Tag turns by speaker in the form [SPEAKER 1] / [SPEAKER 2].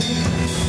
[SPEAKER 1] day